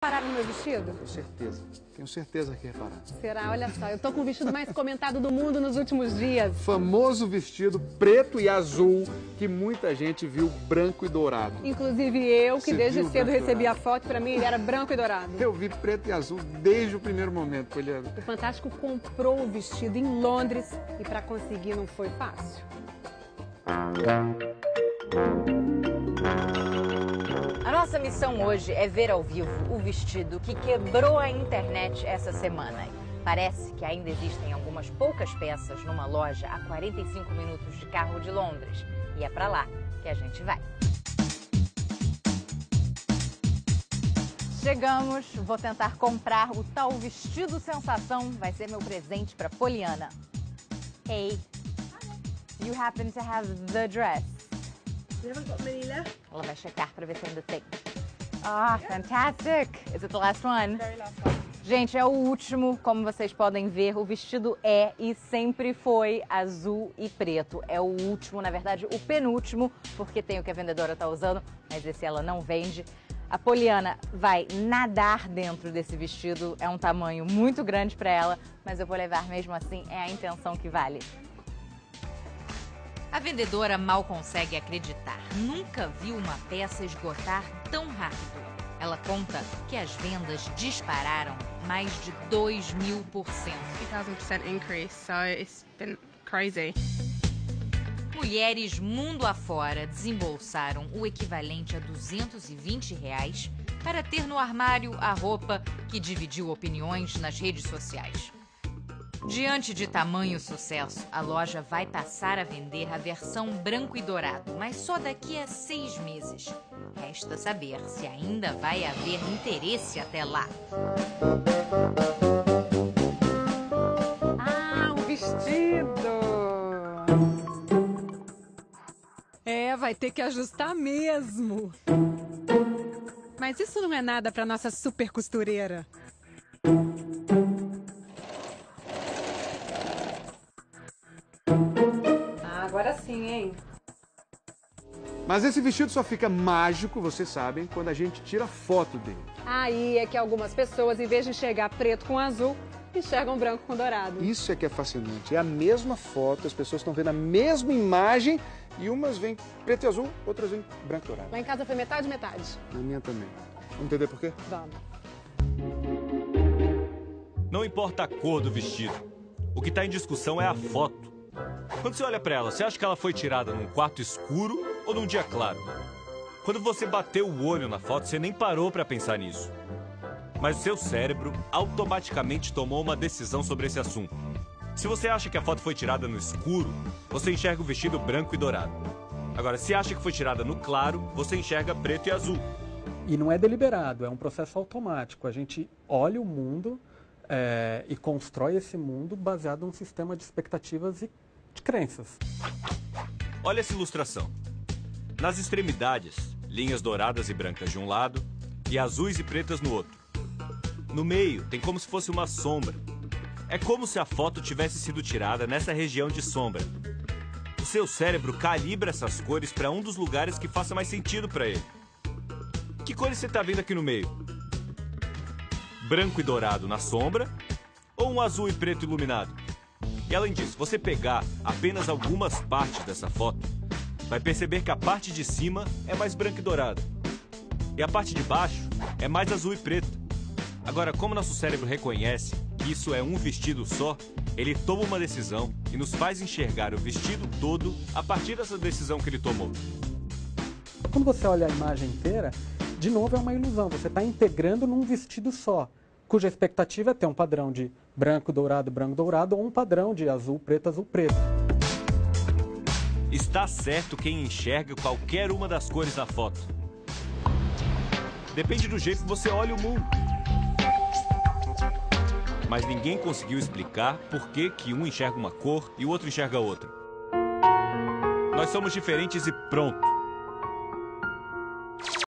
Pararam no meu vestido? Tenho certeza. Tenho certeza que repararam. Será? Olha só, eu tô com o vestido mais comentado do mundo nos últimos dias. Famoso vestido preto e azul que muita gente viu branco e dourado. Inclusive eu, que Você desde cedo recebi a foto, pra mim ele era branco e dourado. Eu vi preto e azul desde o primeiro momento, Poliana. O Fantástico comprou o vestido em Londres e pra conseguir não foi fácil. A nossa missão hoje é ver ao vivo o vestido que quebrou a internet essa semana. Parece que ainda existem algumas poucas peças numa loja a 45 minutos de carro de Londres. E é pra lá que a gente vai. Chegamos, vou tentar comprar o tal vestido sensação. Vai ser meu presente pra Poliana. Hey, you happen to have the dress? We haven't got many left. Ela vai checar pra ver se ainda tem. Ah, fantastic! Is it the last one? Very last one. Gente, é o último, como vocês podem ver, o vestido é e sempre foi azul e preto. É o último, na verdade, o penúltimo, porque tem o que a vendedora tá usando, mas esse ela não vende. A Poliana vai nadar dentro desse vestido, é um tamanho muito grande para ela, mas eu vou levar mesmo assim, é a intenção que vale. A vendedora mal consegue acreditar. Nunca viu uma peça esgotar tão rápido. Ela conta que as vendas dispararam mais de 2 mil por cento. 2000% increase, so it's been crazy. Mulheres mundo afora desembolsaram o equivalente a 220 reais para ter no armário a roupa que dividiu opiniões nas redes sociais. Diante de tamanho sucesso, a loja vai passar a vender a versão branco e dourado, mas só daqui a seis meses. Resta saber se ainda vai haver interesse até lá. Ah, o vestido! É, vai ter que ajustar mesmo. Mas isso não é nada pra nossa super costureira. Agora sim, hein? Mas esse vestido só fica mágico, vocês sabem, quando a gente tira foto dele. Aí é que algumas pessoas, em vez de enxergar preto com azul, enxergam branco com dourado. Isso é que é fascinante. É a mesma foto, as pessoas estão vendo a mesma imagem e umas vêm preto e azul, outras vêm branco e dourado. Lá em casa foi metade, metade. Na minha também. Vamos entender por quê? Vamos. Não importa a cor do vestido. O que está em discussão é a foto. Quando você olha para ela, você acha que ela foi tirada num quarto escuro ou num dia claro? Quando você bateu o olho na foto, você nem parou para pensar nisso. Mas o seu cérebro automaticamente tomou uma decisão sobre esse assunto. Se você acha que a foto foi tirada no escuro, você enxerga o vestido branco e dourado. Agora, se acha que foi tirada no claro, você enxerga preto e azul. E não é deliberado, é um processo automático. A gente olha o mundo é, e constrói esse mundo baseado num sistema de expectativas e crenças. Olha essa ilustração. Nas extremidades, linhas douradas e brancas de um lado e azuis e pretas no outro. No meio, tem como se fosse uma sombra. É como se a foto tivesse sido tirada nessa região de sombra. O seu cérebro calibra essas cores para um dos lugares que faça mais sentido para ele. Que cores você está vendo aqui no meio? Branco e dourado na sombra ou um azul e preto iluminado? E além disso, você pegar apenas algumas partes dessa foto, vai perceber que a parte de cima é mais branca e dourada. E a parte de baixo é mais azul e preto. Agora, como nosso cérebro reconhece que isso é um vestido só, ele toma uma decisão e nos faz enxergar o vestido todo a partir dessa decisão que ele tomou. Quando você olha a imagem inteira, de novo é uma ilusão. Você está integrando num vestido só, cuja expectativa é ter um padrão de branco, dourado, branco, dourado ou um padrão de azul, preto, azul, preto. Está certo quem enxerga qualquer uma das cores na foto. Depende do jeito que você olha o mundo. Mas ninguém conseguiu explicar por que, que um enxerga uma cor e o outro enxerga outra. Nós somos diferentes e pronto.